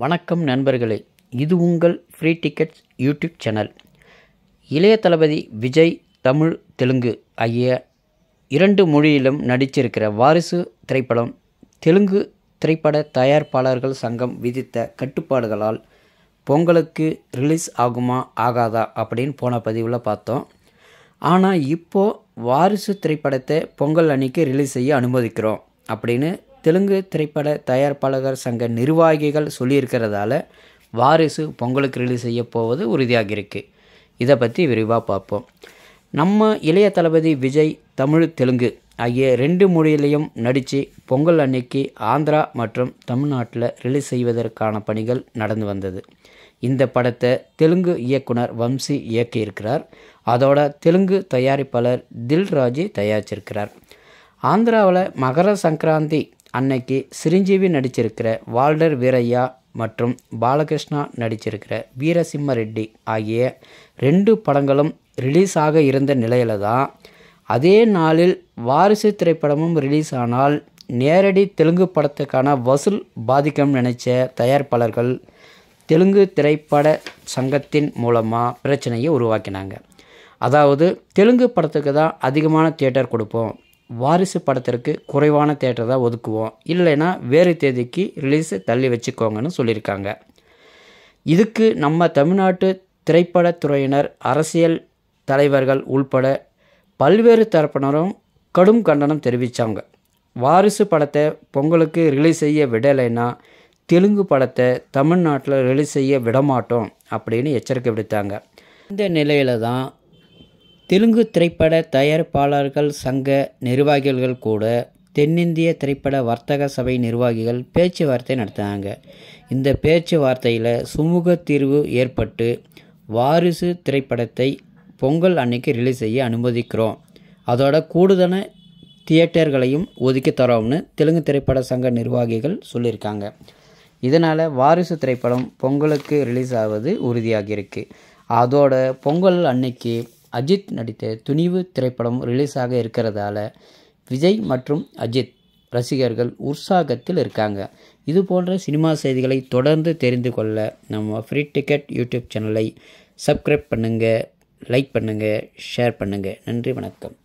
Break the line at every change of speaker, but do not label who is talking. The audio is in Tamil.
வணக்கம் நண்பர்களே. இது உங்கள் ஃப்ரீ டிக்கெட்ஸ் யூடியூப் சேனல் இளைய தளபதி விஜய் தமிழ் தெலுங்கு ஆகிய இரண்டு மொழியிலும் நடிச்சிருக்கிற வாரிசு திரைப்படம் தெலுங்கு திரைப்பட தயாரிப்பாளர்கள் சங்கம் விதித்த கட்டுப்பாடுகளால் பொங்கலுக்கு ரிலீஸ் ஆகுமா ஆகாதா அப்படின்னு போன பதிவில் பார்த்தோம். ஆனால் இப்போது வாரிசு திரைப்படத்தை பொங்கல் அன்னைக்கு ரிலீஸ் செய்ய அனுமதிக்கிறோம் அப்படின்னு தெலுங்கு திரைப்பட தயாரிப்பாளர் சங்க நிர்வாகிகள் சொல்லியிருக்கிறதால வாரிசு பொங்கலுக்கு ரிலீஸ் செய்ய போவது உறுதியாகியிருக்கு இதை பற்றி விரிவாக பார்ப்போம். நம்ம இளைய தளபதி விஜய் தமிழ் தெலுங்கு ஆகிய ரெண்டு மொழியிலையும் நடித்து பொங்கல் அன்னைக்கு ஆந்திரா மற்றும் தமிழ்நாட்டில் ரிலீஸ் செய்வதற்கான பணிகள் நடந்து வந்தது. இந்த படத்தை தெலுங்கு இயக்குனர் வம்சி இயக்கியிருக்கிறார். அதோட தெலுங்கு தயாரிப்பாளர் தில்ராஜி தயாரிச்சிருக்கிறார். ஆந்திராவில் மகர சங்கராந்தி அன்னைக்கு சிரஞ்சீவி நடிச்சிருக்கிற வால்டர் வீரையா மற்றும் பாலகிருஷ்ணா நடிச்சிருக்கிற வீரசிம்ம ரெட்டி ஆகிய ரெண்டு படங்களும் ரிலீஸ் ஆக இருந்த நிலையில தான் அதே நாளில் வாரிசு திரைப்படமும் ரிலீஸ் ஆனால் நேரடி தெலுங்கு படத்துக்கான வசூல் பாதிக்கும் நினைச்ச தயாரிப்பாளர்கள் தெலுங்கு திரைப்பட சங்கத்தின் மூலமாக பிரச்சனையை உருவாக்கினாங்க. அதாவது தெலுங்கு படத்துக்கு தான் அதிகமான தியேட்டர் கொடுப்போம். வாரிசு படத்திற்கு குறைவான தேட்டர் தான் ஒதுக்குவோம். இல்லைன்னா வேறு தேதிக்கு ரிலீஸை தள்ளி வச்சுக்கோங்கன்னு சொல்லியிருக்காங்க. இதுக்கு நம்ம தமிழ்நாட்டு திரைப்படத்துறையினர் அரசியல் தலைவர்கள் உள்பட பல்வேறு தரப்பினரும் கடும் கண்டனம் தெரிவித்தாங்க வாரிசு படத்தை பொங்கலுக்கு ரிலீஸ் செய்ய விடலைன்னா தெலுங்கு படத்தை தமிழ்நாட்டில் ரிலீஸ் செய்ய விடமாட்டோம் அப்படின்னு எச்சரிக்கை விடுத்தாங்க. இந்த நிலையில் தான் தெலுங்கு திரைப்பட தயாரிப்பாளர்கள் சங்க நிர்வாகிகள் கூட தென்னிந்திய திரைப்பட வர்த்தக சபை நிர்வாகிகள் பேச்சுவார்த்தை நடத்தினாங்க. இந்த பேச்சுவார்த்தையில் சுமூக தீர்வு ஏற்பட்டு வாரிசு திரைப்படத்தை பொங்கல் அன்னைக்கு ரிலீஸ் செய்ய அனுமதிக்கிறோம். அதோட கூடுதலான தியேட்டர்களையும் ஒதுக்கி தரோம்னு தெலுங்கு திரைப்பட சங்க நிர்வாகிகள் சொல்லியிருக்காங்க. இதனால் வாரிசு திரைப்படம் பொங்கலுக்கு ரிலீஸ் ஆவது உறுதியாகியிருக்கு. அதோட பொங்கல் அன்னைக்கு அஜித் நடித்த துணிவு திரைப்படம் ரிலீஸாக இருக்கிறதால விஜய் மற்றும் அஜித் ரசிகர்கள் உற்சாகத்தில் இருக்காங்க. இது போன்ற சினிமா செய்திகளை தொடர்ந்து தெரிந்து கொள்ள நம்ம ஃப்ரீ டிக்கெட் யூடியூப் சேனலை சப்ஸ்கிரைப் பண்ணுங்கள் லைக் பண்ணுங்கள் ஷேர் பண்ணுங்கள் நன்றி வணக்கம்.